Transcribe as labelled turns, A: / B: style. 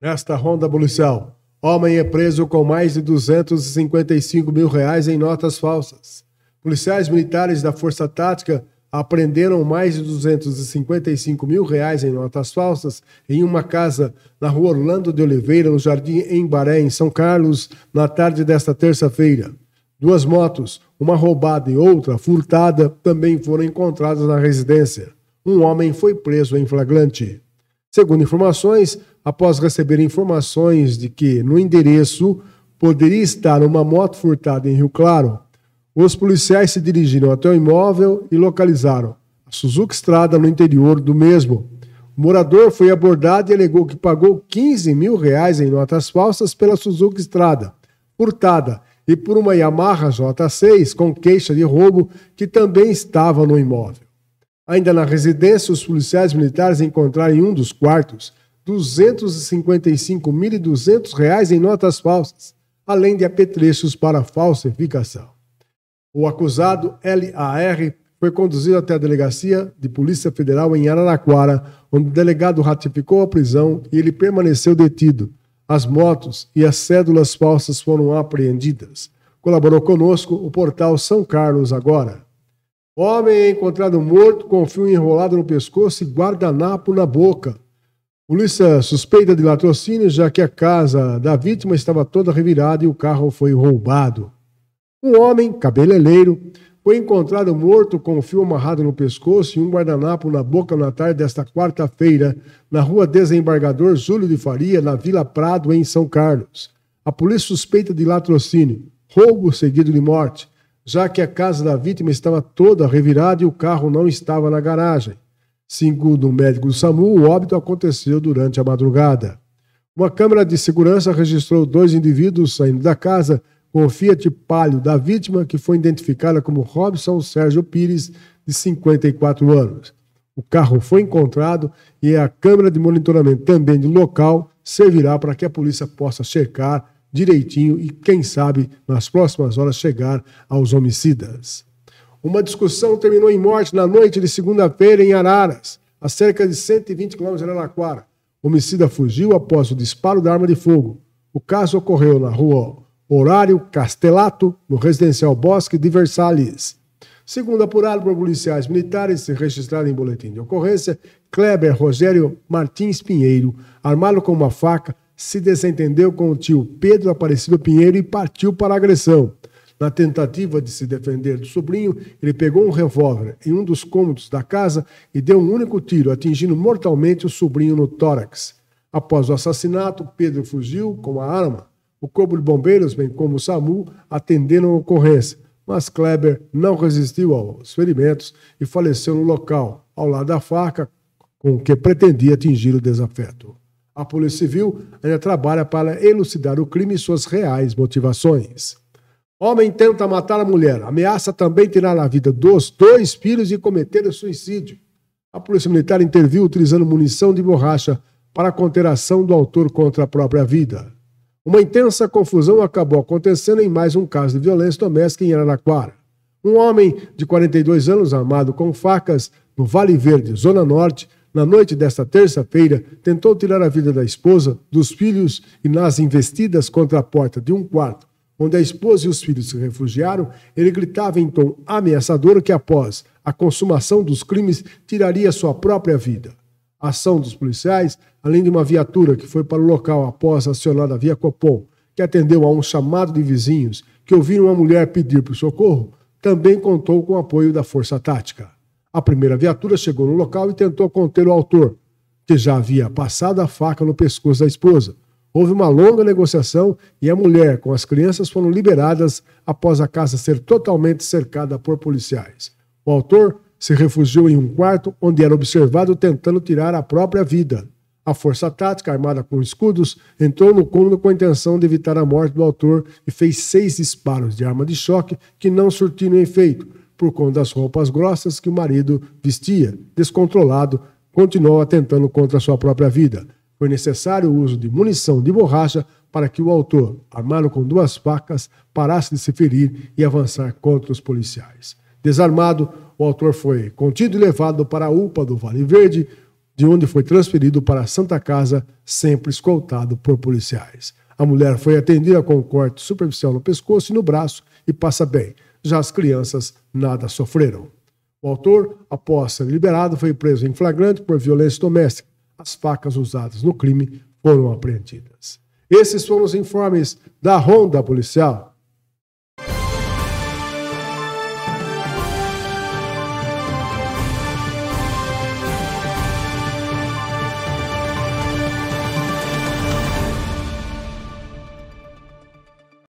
A: Esta ronda policial. Homem é preso com mais de 255 mil reais em notas falsas. Policiais militares da Força Tática apreenderam mais de 255 mil reais em notas falsas em uma casa na rua Orlando de Oliveira, no Jardim Embaré, em São Carlos, na tarde desta terça-feira. Duas motos, uma roubada e outra furtada, também foram encontradas na residência. Um homem foi preso em flagrante. Segundo informações, após receber informações de que no endereço poderia estar uma moto furtada em Rio Claro, os policiais se dirigiram até o imóvel e localizaram a Suzuki Estrada no interior do mesmo. O morador foi abordado e alegou que pagou 15 mil reais em notas falsas pela Suzuki Estrada, furtada, e por uma Yamaha J6 com queixa de roubo que também estava no imóvel. Ainda na residência, os policiais militares encontraram em um dos quartos R$ 255.200 em notas falsas, além de apetrechos para falsificação. O acusado, LAR, foi conduzido até a delegacia de Polícia Federal em Araraquara, onde o delegado ratificou a prisão e ele permaneceu detido. As motos e as cédulas falsas foram apreendidas. Colaborou conosco o portal São Carlos Agora. Homem é encontrado morto com fio enrolado no pescoço e guardanapo na boca. Polícia suspeita de latrocínio, já que a casa da vítima estava toda revirada e o carro foi roubado. Um homem, cabeleireiro, foi encontrado morto com fio amarrado no pescoço e um guardanapo na boca na tarde desta quarta-feira, na rua Desembargador Júlio de Faria, na Vila Prado, em São Carlos. A polícia suspeita de latrocínio, roubo seguido de morte, já que a casa da vítima estava toda revirada e o carro não estava na garagem. Segundo o um médico do SAMU, o óbito aconteceu durante a madrugada. Uma câmera de segurança registrou dois indivíduos saindo da casa com o Fiat Palio da vítima, que foi identificada como Robson Sérgio Pires, de 54 anos. O carro foi encontrado e a câmera de monitoramento também do local servirá para que a polícia possa checar direitinho e, quem sabe, nas próximas horas chegar aos homicidas. Uma discussão terminou em morte na noite de segunda-feira em Araras, a cerca de 120 quilômetros de Araraquara. O homicida fugiu após o disparo da arma de fogo. O caso ocorreu na rua Horário Castelato, no residencial Bosque de Versalhes. Segundo apurado por policiais militares e registrado em boletim de ocorrência, Kleber Rogério Martins Pinheiro, armado com uma faca, se desentendeu com o tio Pedro Aparecido Pinheiro e partiu para a agressão. Na tentativa de se defender do sobrinho, ele pegou um revólver em um dos cômodos da casa e deu um único tiro, atingindo mortalmente o sobrinho no tórax. Após o assassinato, Pedro fugiu com a arma o Corpo de Bombeiros, bem como o SAMU, atenderam a ocorrência, mas Kleber não resistiu aos ferimentos e faleceu no local, ao lado da faca com que pretendia atingir o desafeto. A Polícia Civil ainda trabalha para elucidar o crime e suas reais motivações. Homem tenta matar a mulher, ameaça também tirar a vida dos dois filhos e cometer suicídio. A Polícia Militar interviu utilizando munição de borracha para conter a ação do autor contra a própria vida. Uma intensa confusão acabou acontecendo em mais um caso de violência doméstica em Araraquara. Um homem de 42 anos, armado com facas, no Vale Verde, Zona Norte, na noite desta terça-feira, tentou tirar a vida da esposa, dos filhos e nas investidas contra a porta de um quarto, onde a esposa e os filhos se refugiaram, ele gritava em tom ameaçador que, após a consumação dos crimes, tiraria sua própria vida ação dos policiais, além de uma viatura que foi para o local após acionada via Copom, que atendeu a um chamado de vizinhos que ouviram uma mulher pedir por socorro, também contou com o apoio da Força Tática. A primeira viatura chegou no local e tentou conter o autor, que já havia passado a faca no pescoço da esposa. Houve uma longa negociação e a mulher com as crianças foram liberadas após a casa ser totalmente cercada por policiais. O autor se refugiou em um quarto onde era observado tentando tirar a própria vida. A força tática, armada com escudos, entrou no cômodo com a intenção de evitar a morte do autor e fez seis disparos de arma de choque que não surtiram efeito, por conta das roupas grossas que o marido vestia. Descontrolado, continuou atentando contra sua própria vida. Foi necessário o uso de munição de borracha para que o autor, armado com duas facas, parasse de se ferir e avançar contra os policiais. Desarmado, o autor foi contido e levado para a UPA do Vale Verde, de onde foi transferido para a Santa Casa, sempre escoltado por policiais. A mulher foi atendida com um corte superficial no pescoço e no braço e passa bem. Já as crianças nada sofreram. O autor, após ser liberado, foi preso em flagrante por violência doméstica. As facas usadas no crime foram apreendidas. Esses foram os informes da Ronda Policial.